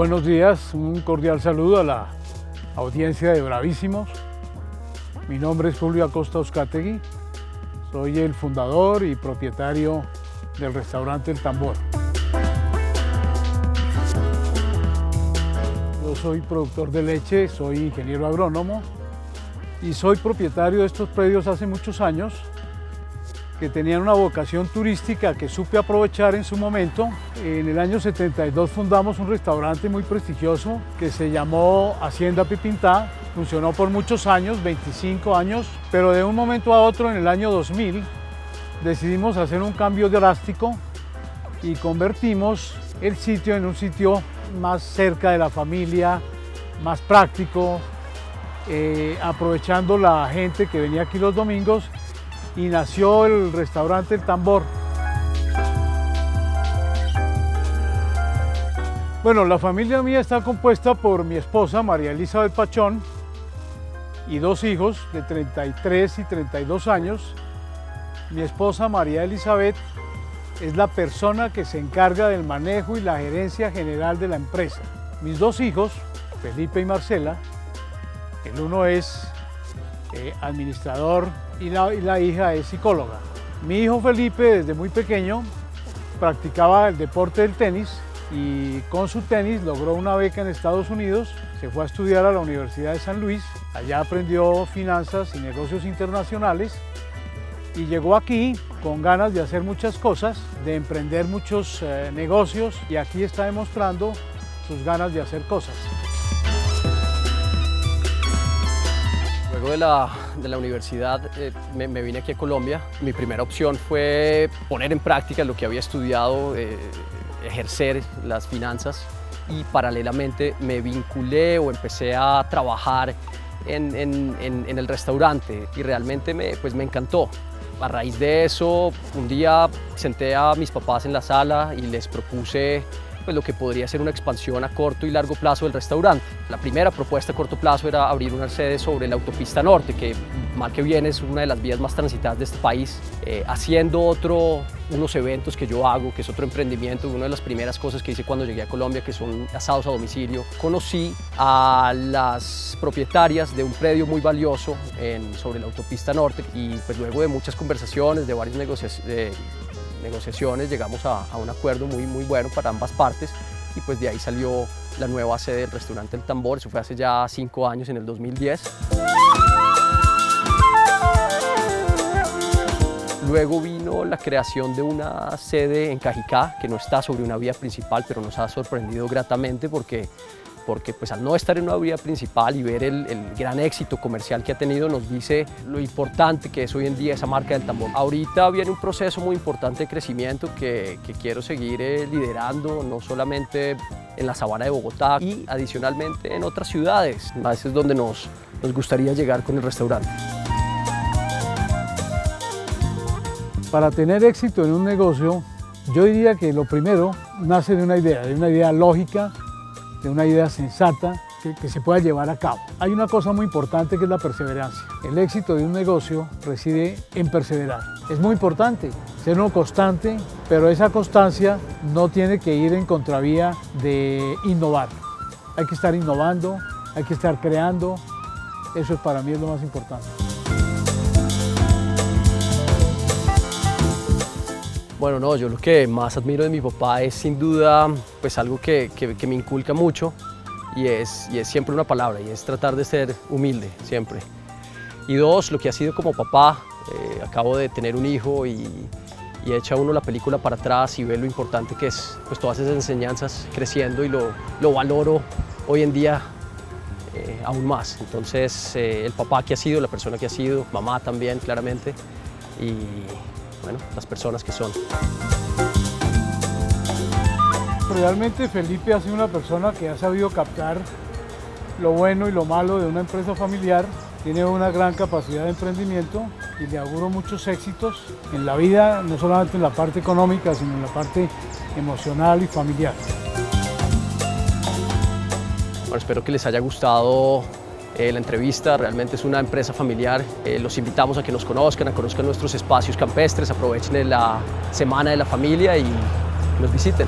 Buenos días, un cordial saludo a la audiencia de Bravísimos. Mi nombre es Julio Acosta Oscategui, soy el fundador y propietario del restaurante El Tambor. Yo soy productor de leche, soy ingeniero agrónomo y soy propietario de estos predios hace muchos años que tenían una vocación turística que supe aprovechar en su momento. En el año 72 fundamos un restaurante muy prestigioso que se llamó Hacienda Pipintá. Funcionó por muchos años, 25 años, pero de un momento a otro, en el año 2000, decidimos hacer un cambio drástico y convertimos el sitio en un sitio más cerca de la familia, más práctico, eh, aprovechando la gente que venía aquí los domingos y nació el restaurante El Tambor. Bueno, la familia mía está compuesta por mi esposa María Elizabeth Pachón y dos hijos de 33 y 32 años. Mi esposa María Elizabeth es la persona que se encarga del manejo y la gerencia general de la empresa. Mis dos hijos, Felipe y Marcela, el uno es eh, administrador y la, hija es psicóloga. Mi hijo Felipe desde muy pequeño practicaba el deporte del tenis y con su tenis logró una beca en Estados Unidos, se fue a estudiar a la Universidad de San Luis, allá aprendió finanzas y negocios internacionales y llegó aquí con ganas de hacer muchas cosas, de emprender muchos eh, negocios y aquí está demostrando sus ganas de hacer cosas. Luego de la, de la universidad eh, me, me, vine aquí a Colombia. Mi primera opción fue poner en práctica lo que había estudiado, eh, ejercer las finanzas y paralelamente me vinculé o empecé a trabajar en, en, en, en el restaurante y realmente me, pues me encantó. A raíz de eso, un día senté a mis papás en la sala y les propuse pues, lo que podría ser una expansión a corto y largo plazo del restaurante. La primera propuesta a corto plazo era abrir una sede sobre la autopista norte, que mal que bien es una de las vías más transitadas de este país, eh, haciendo otro, unos eventos que yo hago, que es otro emprendimiento, una de las primeras cosas que hice cuando llegué a Colombia, que son asados a domicilio. Conocí a las propietarias de un predio muy valioso en, sobre la autopista norte y pues luego de muchas conversaciones, de varios negocios, negociaciones llegamos a, un acuerdo muy, muy bueno para ambas partes y pues de ahí salió la nueva sede del restaurante El Tambor, eso fue hace ya cinco años, en el 2010. Luego vino la creación de una sede en Cajicá, que no está sobre una vía principal, pero nos ha sorprendido gratamente porque porque pues al no estar en una vía principal y ver el, gran éxito comercial que ha tenido nos dice lo importante que es hoy en día esa marca del tambor. Ahorita viene un proceso muy importante de crecimiento que, quiero seguir eh, liderando, no solamente en la sabana de Bogotá y adicionalmente en otras ciudades. A veces es donde nos gustaría llegar con el restaurante. Para tener éxito en un negocio, yo diría que lo primero nace de una idea, de una idea lógica, de una idea sensata que, se pueda llevar a cabo. Hay una cosa muy importante que es la perseverancia. El éxito de un negocio reside en perseverar. Es muy importante ser uno constante, pero esa constancia no tiene que ir en contravía de innovar. Hay que estar innovando, hay que estar creando. Eso es para mí es lo más importante. Bueno, no, yo lo que más admiro de mi papá es sin duda pues algo que, que, me inculca mucho y es, y es siempre una palabra y es tratar de ser humilde, siempre. Y dos, lo que ha sido como papá, eh, acabo de tener un hijo y, y echa uno la película para atrás y ve lo importante que es pues todas esas enseñanzas creciendo y lo, lo valoro hoy en día eh, aún más. Entonces, eh, el papá que ha sido, la persona que ha sido, mamá también, claramente, y bueno, las personas que son. Realmente Felipe ha sido una persona que ha sabido captar lo bueno y lo malo de una empresa familiar, tiene una gran capacidad de emprendimiento y le auguro muchos éxitos en la vida, no solamente en la parte económica, sino en la parte emocional y familiar. Bueno, espero que les haya gustado eh, la entrevista, realmente es una empresa familiar. Eh, los invitamos a que nos conozcan, a conozcan nuestros espacios campestres, aprovechen la Semana de la Familia y nos visiten.